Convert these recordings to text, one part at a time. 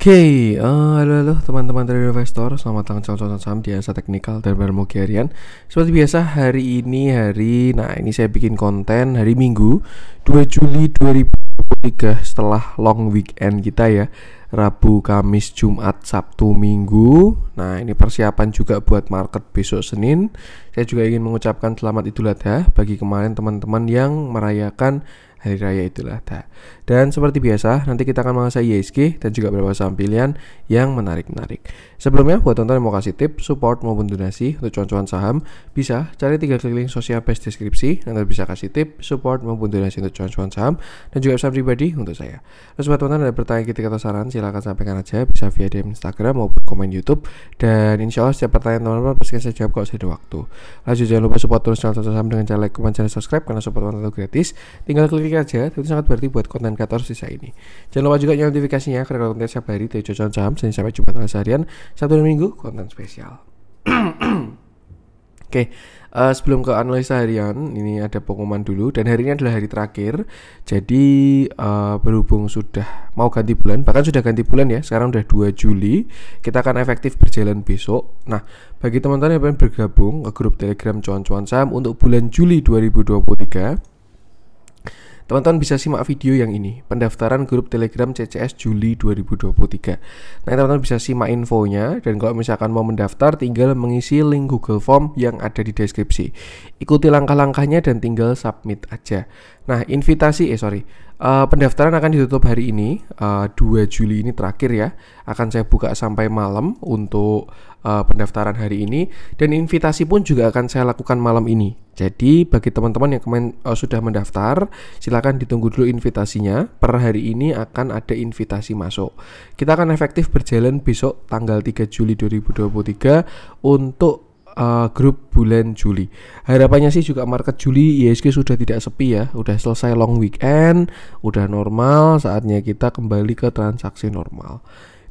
Oke, okay, uh, eh, halo halo teman-teman dari investor, selamat datang calon saham di Ansa Teknikal dan Barmo Harian. Seperti biasa hari ini hari, nah ini saya bikin konten hari Minggu 2 Juli 2023 setelah long weekend kita ya. Rabu, Kamis, Jumat, Sabtu, Minggu. Nah, ini persiapan juga buat market besok Senin. Saya juga ingin mengucapkan selamat Idul Adha bagi kemarin teman-teman yang merayakan Hari Raya Idul Adha. Dan seperti biasa, nanti kita akan menguasai ISG dan juga beberapa saham pilihan yang menarik-menarik. Sebelumnya, buat tonton yang mau kasih tip, support maupun donasi untuk cuan-cuan saham, bisa cari tiga klik link sosial base deskripsi, nanti bisa kasih tip, support maupun donasi untuk cuan-cuan saham, dan juga pesan pribadi untuk saya. Terus buat teman ada pertanyaan kritik atau saran, silahkan sampaikan aja, bisa via DM Instagram maupun komen YouTube. Dan insya Allah setiap pertanyaan teman-teman pasti saya jawab kalau saya ada waktu. Lanjut jangan lupa support terus channel saham dengan cara like, comment, dan subscribe karena support teman-teman gratis. Tinggal klik aja, itu sangat berarti buat konten kreator sisa ini. Jangan lupa juga nyalakan notifikasinya karena konten setiap hari dari Jojon Saham sampai Jumat tanggal seharian satu dan Minggu konten spesial. Oke, okay, uh, eh, sebelum ke analisa harian, ini ada pengumuman dulu dan hari ini adalah hari terakhir. Jadi uh, berhubung sudah mau ganti bulan, bahkan sudah ganti bulan ya, sekarang udah 2 Juli, kita akan efektif berjalan besok. Nah, bagi teman-teman yang ingin bergabung ke grup Telegram cuan-cuan saham untuk bulan Juli 2023, Teman-teman bisa simak video yang ini, pendaftaran grup Telegram CCS Juli 2023. Nah, teman-teman bisa simak infonya dan kalau misalkan mau mendaftar tinggal mengisi link Google Form yang ada di deskripsi. Ikuti langkah-langkahnya dan tinggal submit aja. Nah, invitasi eh sorry, uh, pendaftaran akan ditutup hari ini, uh, eh, 2 Juli ini terakhir ya. Akan saya buka sampai malam untuk uh, pendaftaran hari ini dan invitasi pun juga akan saya lakukan malam ini. Jadi bagi teman-teman yang kemarin uh, sudah mendaftar, silakan ditunggu dulu invitasinya. Per hari ini akan ada invitasi masuk. Kita akan efektif berjalan besok tanggal 3 Juli 2023 untuk uh, grup bulan Juli. Harapannya sih juga market Juli ISG sudah tidak sepi ya, udah selesai long weekend, udah normal, saatnya kita kembali ke transaksi normal.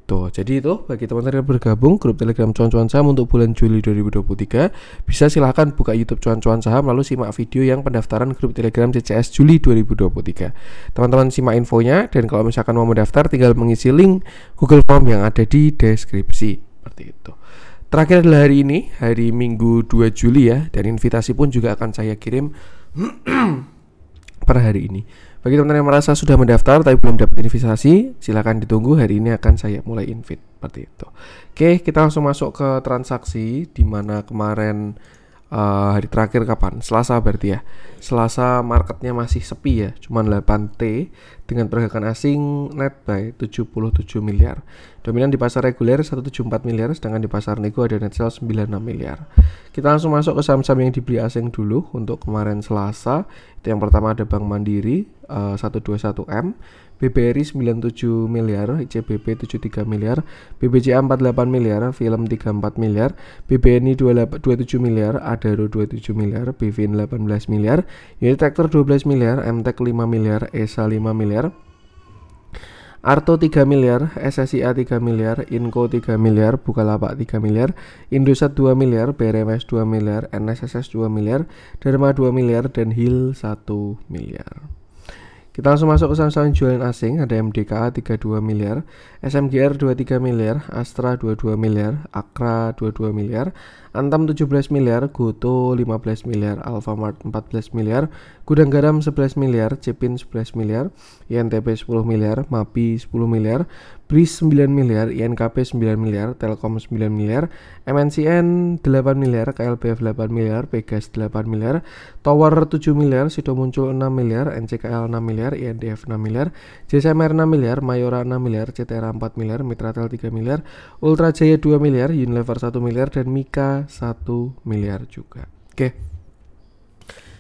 Tuh, jadi itu bagi teman-teman yang bergabung grup Telegram cuan-cuan saham untuk bulan Juli 2023 bisa silahkan buka YouTube cuan-cuan saham lalu simak video yang pendaftaran grup Telegram CCS Juli 2023. Teman-teman simak infonya dan kalau misalkan mau mendaftar tinggal mengisi link Google Form yang ada di deskripsi seperti itu. Terakhir adalah hari ini, hari Minggu 2 Juli ya, dan invitasi pun juga akan saya kirim per hari ini. Bagi teman-teman yang merasa sudah mendaftar tapi belum dapat invitasi, silahkan ditunggu. Hari ini akan saya mulai invite seperti itu. Oke, kita langsung masuk ke transaksi di mana kemarin uh, hari terakhir kapan? Selasa berarti ya. Selasa marketnya masih sepi ya, cuma 8T dengan pergerakan asing net by 77 miliar. Dominan di pasar reguler 174 miliar, sedangkan di pasar nego ada net sales 96 miliar. Kita langsung masuk ke saham-saham yang dibeli asing dulu untuk kemarin Selasa. Itu yang pertama ada Bank Mandiri uh, 121M BBRI 97 miliar, ICBP 73 miliar, BBCA 48 miliar, Film 34 miliar, BBNI 27 miliar, Adaro 27 miliar, BVN 18 miliar, Unit Tractor 12 miliar, MTEK 5 miliar, ESA 5 miliar, Arto 3 miliar, SSIA 3 miliar, Inco 3 miliar, Bukalapak 3 miliar, Indosat 2 miliar, BRMS 2 miliar, NSSS 2 miliar, Dharma 2 miliar, dan HIL 1 miliar. Kita langsung masuk ke saham-saham jualan asing. Ada MDKA 32 miliar, SMGR 23 miliar, Astra 22 miliar, Akra 22 miliar, Antam 17 miliar, Goto 15 miliar, Alfamart 14 miliar, Gudang Garam 11 miliar, Cepin 11 miliar, INTP 10 miliar, MAPI 10 miliar, BRIS 9 miliar, INKP 9 miliar, Telkom 9 miliar, MNCN 8 miliar, KLPF 8 miliar, Pegas 8 miliar, Tower 7 miliar, Sido Muncul 6 miliar, NCKL 6 miliar, INDF 6 miliar, JSMR 6 miliar, Mayora 6 miliar, CTRA 4 miliar, Mitratel 3 miliar, Ultra Jaya 2 miliar, Unilever 1 miliar, dan Mika 1 miliar juga. Oke.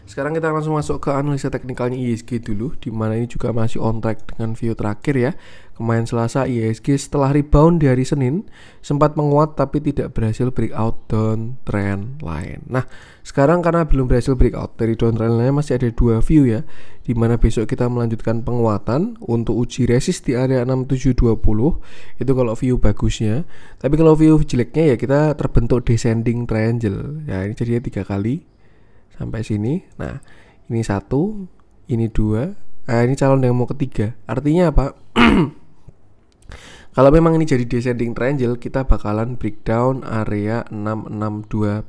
Sekarang kita langsung masuk ke analisa teknikalnya ISG dulu di mana ini juga masih on track dengan view terakhir ya. Kemarin Selasa ISG setelah rebound di hari Senin sempat menguat tapi tidak berhasil breakout down trend line. Nah, sekarang karena belum berhasil breakout dari down trend line masih ada dua view ya. Di mana besok kita melanjutkan penguatan untuk uji resist di area 6720 itu kalau view bagusnya. Tapi kalau view jeleknya ya kita terbentuk descending triangle. Ya, ini jadinya tiga kali sampai sini. Nah, ini satu, ini dua, nah ini calon yang mau ketiga. Artinya apa? Kalau memang ini jadi descending triangle, kita bakalan breakdown area 6620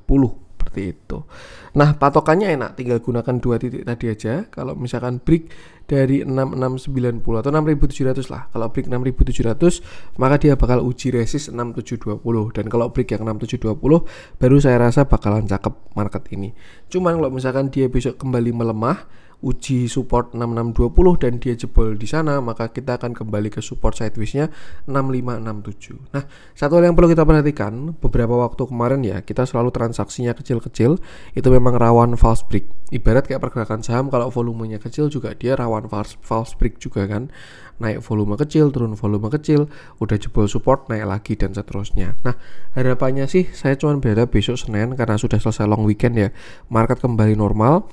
seperti itu. Nah, patokannya enak, tinggal gunakan dua titik tadi aja. Kalau misalkan break dari 6690 atau 6700 lah. Kalau break 6700, maka dia bakal uji resist 6720 dan kalau break yang 6720 baru saya rasa bakalan cakep market ini. Cuman kalau misalkan dia besok kembali melemah, uji support 6620 dan dia jebol di sana maka kita akan kembali ke support sideways-nya 6567. Nah, satu hal yang perlu kita perhatikan beberapa waktu kemarin ya kita selalu transaksinya kecil-kecil itu memang rawan false break. Ibarat kayak pergerakan saham kalau volumenya kecil juga dia rawan false, false break juga kan. Naik volume kecil, turun volume kecil, udah jebol support naik lagi dan seterusnya. Nah, harapannya sih saya cuma berharap besok Senin karena sudah selesai long weekend ya, market kembali normal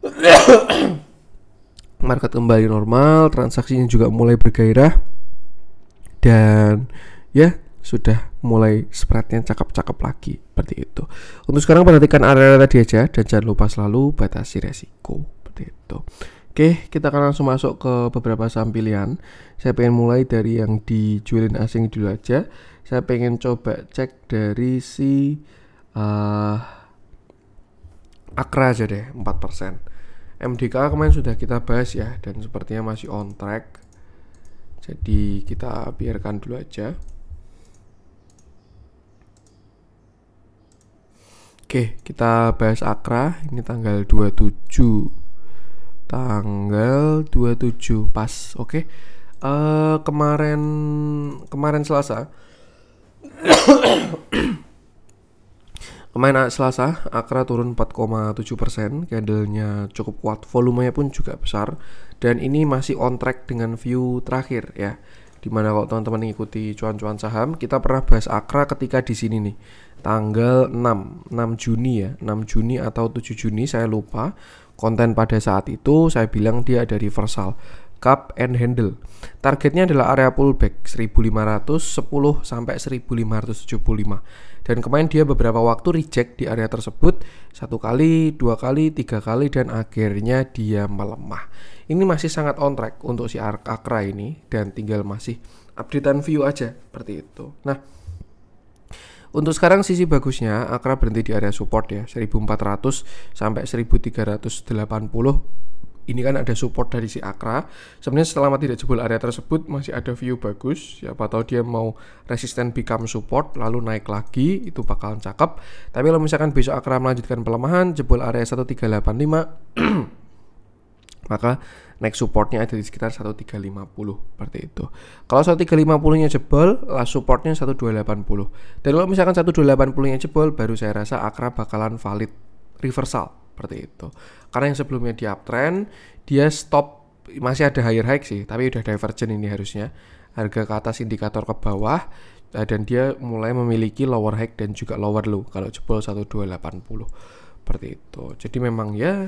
market kembali normal, transaksinya juga mulai bergairah dan ya sudah mulai spreadnya cakep-cakep lagi seperti itu. Untuk sekarang perhatikan area tadi aja dan jangan lupa selalu batasi resiko seperti itu. Oke, kita akan langsung masuk ke beberapa saham pilihan. Saya pengen mulai dari yang dijualin asing dulu aja. Saya pengen coba cek dari si uh, Akra aja deh 4% MDK kemarin sudah kita bahas ya dan sepertinya masih on track. Jadi kita biarkan dulu aja. Oke kita bahas Akra ini tanggal 27 tanggal 27 pas. Oke. Uh, kemarin kemarin Selasa Kemarin Selasa, Akra turun 4,7 persen, candlenya cukup kuat, volumenya pun juga besar, dan ini masih on track dengan view terakhir ya. Di mana kalau teman-teman mengikuti cuan-cuan saham, kita pernah bahas Akra ketika di sini nih, tanggal 6, 6 Juni ya, 6 Juni atau 7 Juni saya lupa. Konten pada saat itu saya bilang dia ada reversal cup and handle. Targetnya adalah area pullback 1510 sampai 1575. Dan kemarin dia beberapa waktu reject di area tersebut satu kali, dua kali, tiga kali dan akhirnya dia melemah. Ini masih sangat on track untuk si Akra ini dan tinggal masih updatean view aja seperti itu. Nah, untuk sekarang sisi bagusnya Akra berhenti di area support ya 1400 sampai 1380 ini kan ada support dari si Akra. Sebenarnya selama tidak jebol area tersebut masih ada view bagus. Siapa tahu dia mau resisten become support lalu naik lagi itu bakalan cakep. Tapi kalau misalkan besok Akra melanjutkan pelemahan jebol area 1385 maka next supportnya ada di sekitar 1350 seperti itu. Kalau 1350 nya jebol, lah supportnya 1280. Dan kalau misalkan 1280 nya jebol, baru saya rasa Akra bakalan valid reversal seperti itu. Karena yang sebelumnya di uptrend, dia stop masih ada higher high sih, tapi udah divergent ini harusnya. Harga ke atas indikator ke bawah eh, dan dia mulai memiliki lower high dan juga lower low kalau jebol 1280 seperti itu. Jadi memang ya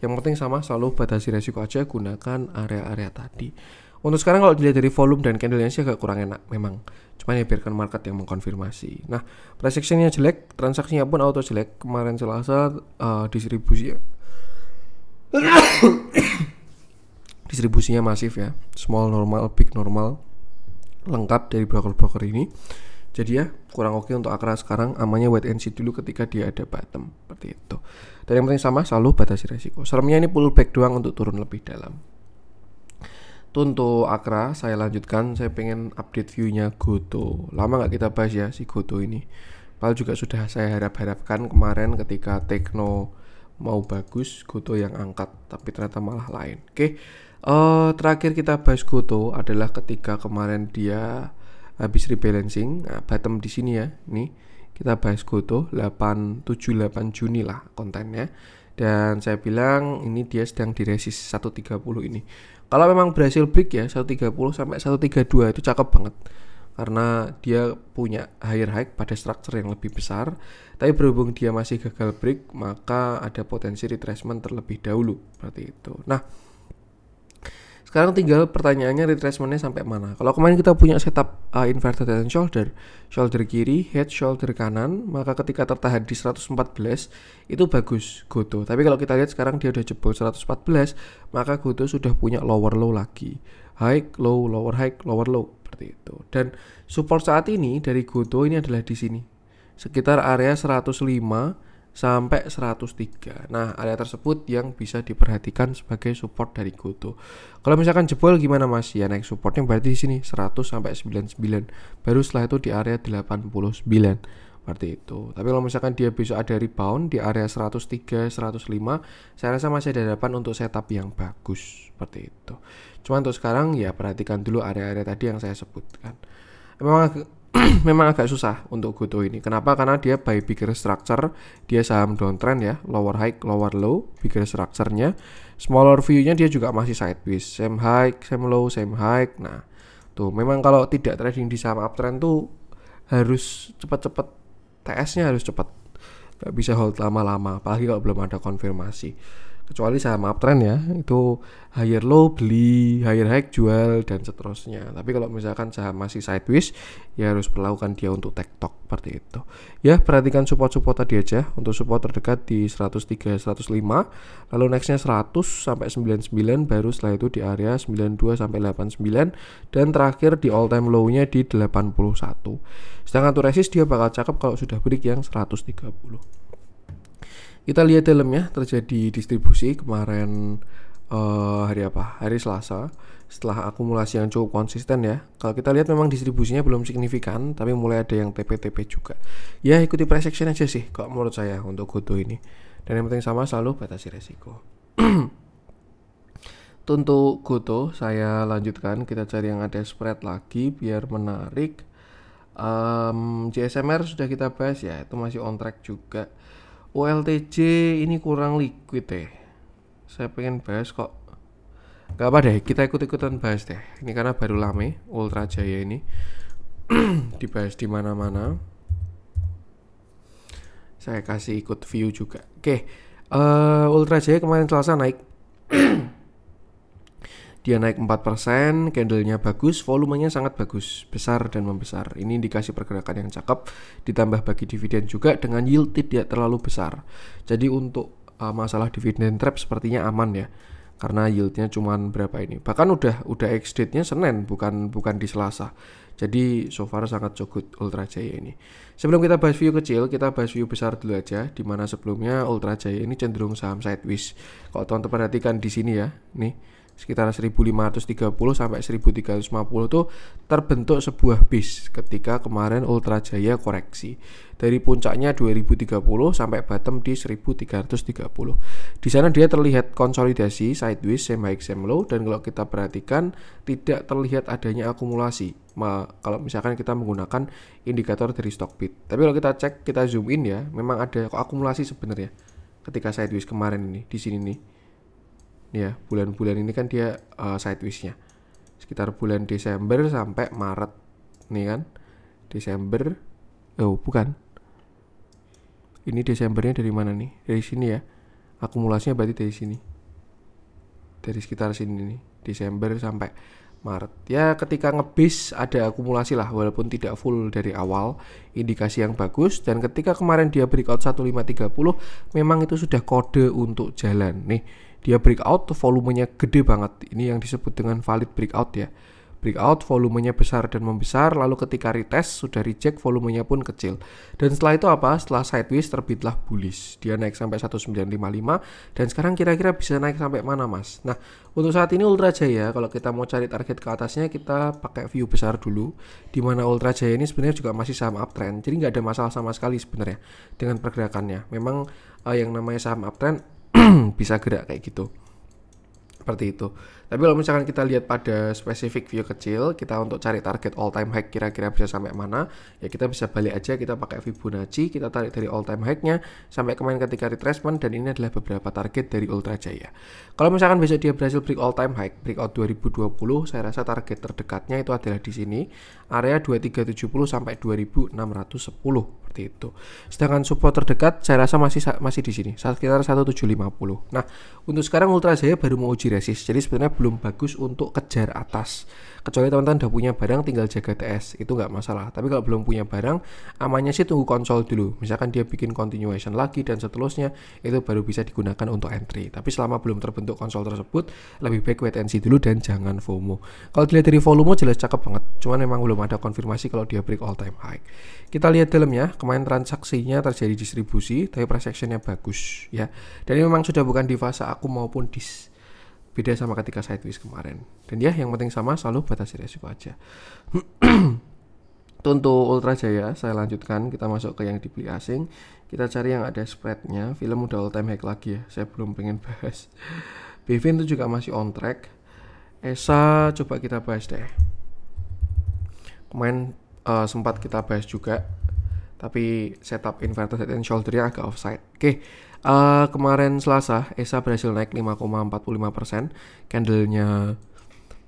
yang penting sama selalu batasi resiko aja gunakan area-area tadi. Untuk sekarang kalau dilihat dari volume dan candlenya sih agak kurang enak memang. Cuma ya biarkan market yang mengkonfirmasi. Nah, price actionnya jelek, transaksinya pun auto jelek. Kemarin Selasa uh, distribusi distribusinya masif ya. Small normal, big normal lengkap dari broker-broker ini. Jadi ya kurang oke untuk Akra sekarang amannya wait and see dulu ketika dia ada bottom seperti itu. Dan yang penting sama selalu batasi resiko. Seremnya ini pullback doang untuk turun lebih dalam. Itu untuk Akra, saya lanjutkan. Saya pengen update view-nya Goto. Lama nggak kita bahas ya si Goto ini. Padahal juga sudah saya harap-harapkan kemarin ketika Tekno mau bagus, Goto yang angkat, tapi ternyata malah lain. Oke, uh, terakhir kita bahas Goto adalah ketika kemarin dia habis rebalancing, nah, bottom di sini ya, nih kita bahas Goto 8 7 8 Juni lah kontennya dan saya bilang ini dia sedang di resist 130 ini kalau memang berhasil break ya 130 sampai 132 itu cakep banget. Karena dia punya higher high pada structure yang lebih besar. Tapi berhubung dia masih gagal break maka ada potensi retracement terlebih dahulu. Seperti itu. Nah sekarang tinggal pertanyaannya retracementnya sampai mana. Kalau kemarin kita punya setup uh, inverted head and shoulder, shoulder kiri, head shoulder kanan, maka ketika tertahan di 114 itu bagus Goto. Tapi kalau kita lihat sekarang dia udah jebol 114, maka Goto sudah punya lower low lagi. High, low, lower high, lower low seperti itu. Dan support saat ini dari Goto ini adalah di sini. Sekitar area 105 sampai 103. Nah, area tersebut yang bisa diperhatikan sebagai support dari Goto. Kalau misalkan jebol gimana Mas? Ya naik supportnya berarti di sini 100 sampai 99. Baru setelah itu di area 89 seperti itu. Tapi kalau misalkan dia besok ada rebound di area 103, 105, saya rasa masih ada harapan untuk setup yang bagus seperti itu. Cuma untuk sekarang ya perhatikan dulu area-area tadi yang saya sebutkan. Memang memang agak susah untuk Goto ini. Kenapa? Karena dia by bigger structure, dia saham downtrend ya, lower high, lower low, bigger structure-nya. Smaller view-nya dia juga masih sideways, same high, same low, same high. Nah, tuh memang kalau tidak trading di saham uptrend tuh harus cepat-cepat TS-nya harus cepat. Gak bisa hold lama-lama, apalagi kalau belum ada konfirmasi kecuali saham uptrend ya itu higher low beli higher high jual dan seterusnya. Tapi kalau misalkan saham masih sideways ya harus perlakukan dia untuk tektok seperti itu. Ya perhatikan support-support tadi aja. Untuk support terdekat di 103 105 lalu nextnya 100 sampai 99 baru setelah itu di area 92 sampai 89 dan terakhir di all time low-nya di 81 sedangkan untuk resist dia bakal cakep kalau sudah break yang 130 kita lihat dalamnya terjadi distribusi kemarin uh, hari apa? Hari Selasa. Setelah akumulasi yang cukup konsisten ya. Kalau kita lihat memang distribusinya belum signifikan, tapi mulai ada yang TP-TP juga. Ya ikuti price action aja sih kalau menurut saya untuk Goto ini. Dan yang penting sama selalu batasi resiko. untuk Goto saya lanjutkan kita cari yang ada spread lagi biar menarik. Um, JSMR sudah kita bahas ya, itu masih on track juga ULTJ ini kurang liquid deh. Saya pengen bahas kok. Gak apa deh kita ikut-ikutan bahas deh. Ini karena baru lame Ultra Jaya ini. Dibahas di mana-mana. Saya kasih ikut view juga. Oke uh, Ultra Jaya kemarin Selasa naik dia naik 4%, candlenya bagus, volumenya sangat bagus, besar dan membesar. Ini indikasi pergerakan yang cakep, ditambah bagi dividen juga dengan yield tidak terlalu besar. Jadi untuk uh, masalah dividen trap sepertinya aman ya. Karena yieldnya cuma berapa ini. Bahkan udah udah ex date-nya Senin, bukan bukan di Selasa. Jadi so far sangat cukup Ultra Jaya ini. Sebelum kita bahas view kecil, kita bahas view besar dulu aja. Di mana sebelumnya Ultra Jaya ini cenderung saham sideways. Kalau teman-teman perhatikan di sini ya, nih sekitar 1530 sampai 1350 itu terbentuk sebuah base ketika kemarin Ultra Jaya koreksi dari puncaknya 2030 sampai bottom di 1330. Di sana dia terlihat konsolidasi sideways same high same low dan kalau kita perhatikan tidak terlihat adanya akumulasi. Kalau misalkan kita menggunakan indikator dari Stockbit. Tapi kalau kita cek kita zoom in ya, memang ada akumulasi sebenarnya ketika sideways kemarin ini di sini nih ya bulan-bulan ini kan dia uh, sidewaysnya sekitar bulan Desember sampai Maret nih kan. Desember oh bukan. Ini Desembernya dari mana nih? Dari sini ya. Akumulasinya berarti dari sini. Dari sekitar sini nih. Desember sampai Maret. Ya ketika ngebis ada akumulasi lah walaupun tidak full dari awal. Indikasi yang bagus. Dan ketika kemarin dia breakout 1530 memang itu sudah kode untuk jalan nih dia breakout volumenya gede banget. Ini yang disebut dengan valid breakout ya. Breakout volumenya besar dan membesar lalu ketika retest sudah reject volumenya pun kecil. Dan setelah itu apa? Setelah sideways terbitlah bullish. Dia naik sampai 1955 dan sekarang kira-kira bisa naik sampai mana mas? Nah untuk saat ini Ultra Jaya kalau kita mau cari target ke atasnya kita pakai view besar dulu di mana Ultra Jaya ini sebenarnya juga masih saham uptrend. Jadi nggak ada masalah sama sekali sebenarnya dengan pergerakannya. Memang uh, yang namanya saham uptrend bisa gerak kayak gitu seperti itu. Tapi kalau misalkan kita lihat pada spesifik view kecil, kita untuk cari target all time high kira-kira bisa sampai mana, ya kita bisa balik aja kita pakai Fibonacci, kita tarik dari all time high-nya sampai kemarin ketika retracement dan ini adalah beberapa target dari Ultra Jaya. Kalau misalkan besok dia berhasil break all time high, breakout 2020, saya rasa target terdekatnya itu adalah di sini, area 2370 sampai 2610 seperti itu. Sedangkan support terdekat saya rasa masih masih di sini sekitar 1750. Nah, untuk sekarang Ultra Jaya baru mau uji resist. Jadi sebenarnya belum bagus untuk kejar atas. Kecuali teman-teman udah punya barang tinggal jaga TS, itu nggak masalah. Tapi kalau belum punya barang, amannya sih tunggu konsol dulu. Misalkan dia bikin continuation lagi dan seterusnya, itu baru bisa digunakan untuk entry. Tapi selama belum terbentuk konsol tersebut, lebih baik wait and see dulu dan jangan FOMO. Kalau dilihat dari volume jelas cakep banget, cuman memang belum ada konfirmasi kalau dia break all time high. Kita lihat dalamnya, kemarin transaksinya terjadi distribusi, tapi price actionnya bagus ya. Dan ini memang sudah bukan di fase aku maupun dis beda sama ketika sideways kemarin. Dan ya yang penting sama selalu batasi resiko aja. Untuk Ultra Jaya saya lanjutkan. Kita masuk ke yang dibeli asing. Kita cari yang ada spreadnya. Film udah all time high lagi ya. Saya belum pengen bahas. Bevin itu juga masih on track. Esa coba kita bahas deh. Kemarin uh, sempat kita bahas juga. Tapi setup inverted head and nya agak offside. Oke. okay. Uh, kemarin Selasa, ESA berhasil naik 5,45%. Candlenya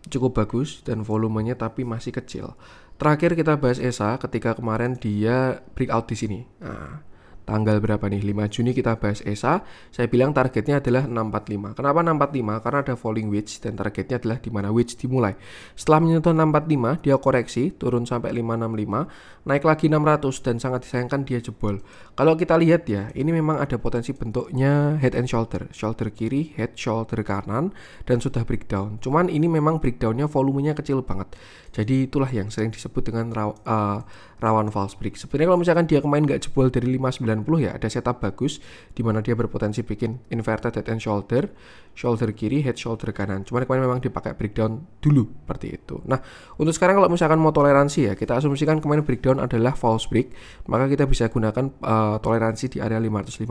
cukup bagus dan volumenya tapi masih kecil. Terakhir kita bahas ESA ketika kemarin dia breakout di sini. Nah, tanggal berapa nih? 5 Juni kita bahas ESA saya bilang targetnya adalah 645 kenapa 645 karena ada falling wedge dan targetnya adalah di mana wedge dimulai. Setelah menyentuh 645 dia koreksi turun sampai 565 naik lagi 600 dan sangat disayangkan dia jebol. Kalau kita lihat ya ini memang ada potensi bentuknya head and shoulder. Shoulder kiri head shoulder kanan dan sudah breakdown. Cuman ini memang breakdownnya volumenya kecil banget. Jadi itulah yang sering disebut dengan uh, rawan false break. Sebenarnya kalau misalkan dia kemarin nggak jebol dari 59 90 ya ada setup bagus di mana dia berpotensi bikin inverted head and shoulder, shoulder kiri, head shoulder kanan. Cuman kemarin memang dipakai breakdown dulu seperti itu. Nah, untuk sekarang kalau misalkan mau toleransi ya, kita asumsikan kemarin breakdown adalah false break, maka kita bisa gunakan uh, toleransi di area 550.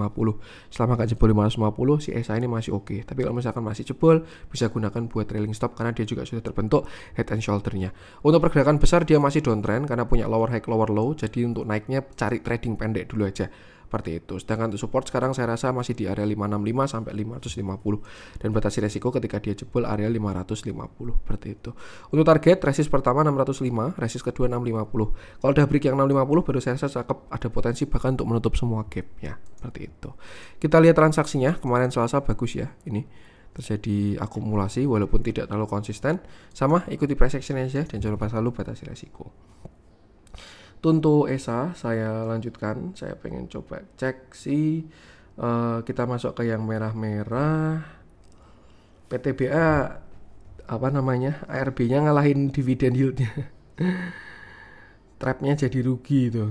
Selama nggak jebol 550 si ESA ini masih oke. Okay. Tapi kalau misalkan masih jebol bisa gunakan buat trailing stop karena dia juga sudah terbentuk head and shouldernya. Untuk pergerakan besar dia masih downtrend karena punya lower high lower low. Jadi untuk naiknya cari trading pendek dulu aja seperti itu. Sedangkan untuk support sekarang saya rasa masih di area 565 sampai 550 dan batasi resiko ketika dia jebol area 550 seperti itu. Untuk target resist pertama 605, resist kedua 650. Kalau udah break yang 650 baru saya rasa cakep ada potensi bahkan untuk menutup semua gap ya, seperti itu. Kita lihat transaksinya kemarin Selasa bagus ya ini terjadi akumulasi walaupun tidak terlalu konsisten sama ikuti price action aja dan jangan lupa selalu batasi resiko Tuntu ESA saya lanjutkan. Saya pengen coba cek si uh, kita masuk ke yang merah-merah. PTBA apa namanya ARB-nya ngalahin dividen yieldnya. Trapnya jadi rugi itu.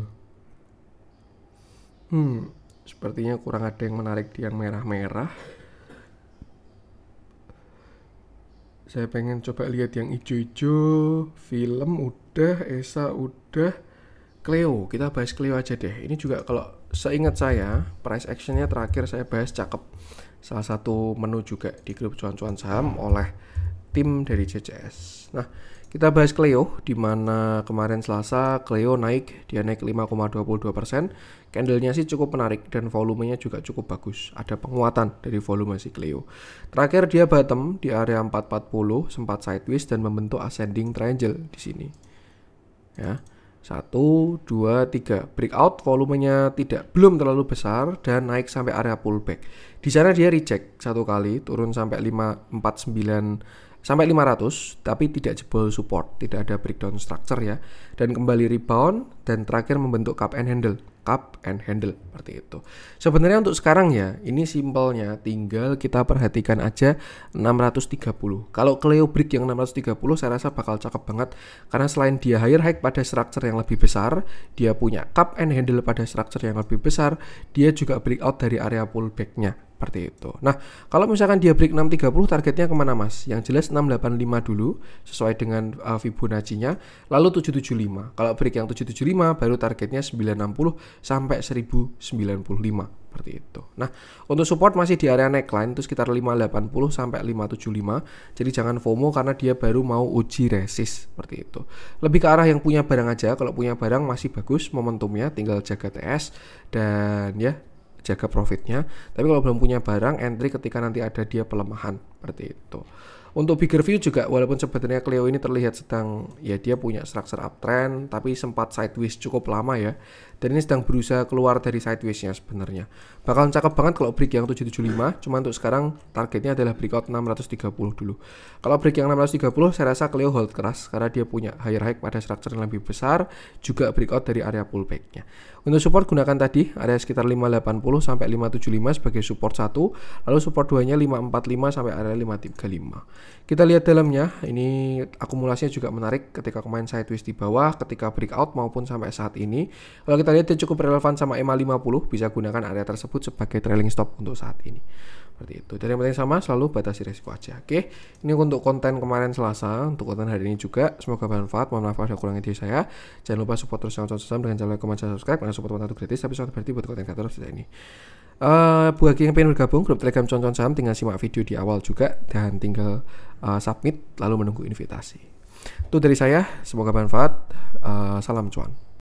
Hmm sepertinya kurang ada yang menarik di yang merah-merah. Saya pengen coba lihat yang hijau-hijau. Film udah Esa udah Cleo, kita bahas Cleo aja deh. Ini juga kalau seingat saya, price actionnya terakhir saya bahas cakep. Salah satu menu juga di grup cuan-cuan saham oleh tim dari CCS. Nah, kita bahas Cleo, di mana kemarin Selasa Cleo naik, dia naik 5,22 persen. Candlenya sih cukup menarik dan volumenya juga cukup bagus. Ada penguatan dari volume si Cleo. Terakhir dia bottom di area 440, sempat sideways dan membentuk ascending triangle di sini. Ya. Satu, dua, tiga. Breakout volumenya tidak belum terlalu besar dan naik sampai area pullback. Di sana dia reject satu kali, turun sampai 549 sampai 500 tapi tidak jebol support, tidak ada breakdown structure ya. Dan kembali rebound dan terakhir membentuk cup and handle cup and handle seperti itu. Sebenarnya untuk sekarang ya, ini simpelnya tinggal kita perhatikan aja 630. Kalau Cleo Brick yang 630 saya rasa bakal cakep banget karena selain dia higher high pada structure yang lebih besar, dia punya cup and handle pada structure yang lebih besar, dia juga breakout dari area pullbacknya seperti itu. Nah, kalau misalkan dia break 630 targetnya ke mana mas? Yang jelas 685 dulu sesuai dengan uh, Fibonacci-nya, lalu 775. Kalau break yang 775 baru targetnya 960 sampai 1095 seperti itu. Nah, untuk support masih di area neckline itu sekitar 580 sampai 575. Jadi jangan FOMO karena dia baru mau uji resist seperti itu. Lebih ke arah yang punya barang aja. Kalau punya barang masih bagus momentumnya tinggal jaga TS dan ya jaga profitnya. Tapi kalau belum punya barang, entry ketika nanti ada dia pelemahan seperti itu. Untuk bigger view juga walaupun sebenarnya Clio ini terlihat sedang ya dia punya structure uptrend tapi sempat sideways cukup lama ya. Dan ini sedang berusaha keluar dari sidewaysnya sebenarnya. Bakal cakep banget kalau break yang 775, cuma untuk sekarang targetnya adalah breakout 630 dulu. Kalau break yang 630 saya rasa Clio hold keras karena dia punya higher high pada structure yang lebih besar, juga breakout dari area pullbacknya. Untuk support gunakan tadi area sekitar 580 sampai 575 sebagai support 1, lalu support 2-nya 545 sampai area 535. Kita lihat dalamnya, ini akumulasinya juga menarik ketika kemarin sideways di bawah, ketika breakout maupun sampai saat ini. Kalau kita lihat dia cukup relevan sama EMA 50, bisa gunakan area tersebut sebagai trailing stop untuk saat ini seperti itu. Dan yang penting sama selalu batasi resiko aja. Oke ini untuk konten kemarin Selasa untuk konten hari ini juga. Semoga bermanfaat. Mohon maaf ada kurang ide saya. Jangan lupa support terus channel Sosam dengan cara like, comment, dan subscribe. Karena support itu gratis tapi sangat berarti buat konten kreator seperti ini Uh, bagi yang pengen bergabung grup telegram Concon Saham tinggal simak video di awal juga dan tinggal uh, submit lalu menunggu invitasi. Itu dari saya, semoga bermanfaat. Uh, salam cuan.